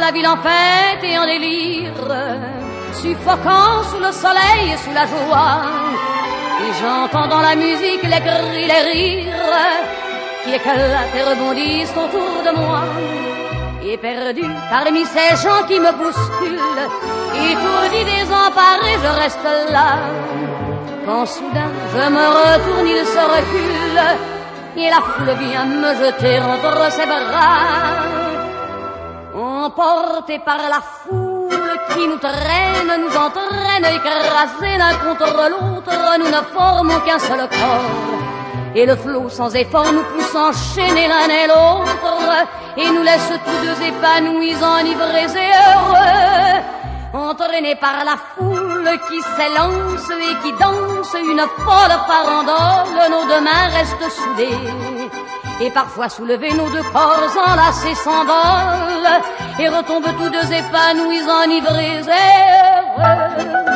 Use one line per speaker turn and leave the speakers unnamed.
la ville en fête et en délire, suffocant sous le soleil et sous la joie. Et j'entends dans la musique les cris, les rires qui éclatent et rebondissent autour de moi. Et perdu parmi ces gens qui me bousculent, étourdi, désemparé, je reste là. Quand soudain je me retourne, il se recule, et la foule vient me jeter entre ses bras. Emporté par la foule qui nous traîne, nous entraîne, écrasés l'un contre l'autre, nous ne formons qu'un seul corps. Et le flot sans effort nous pousse enchaîner l'un et l'autre, et nous laisse tous deux épanouis, enivrés et heureux. Entraînés par la foule qui s'élance et qui danse une folle farandole, nos deux mains restent soudées. Et parfois soulevés, nos deux corps enlacés s'envolent et retombent tous deux épanouis, enivrés et heureux.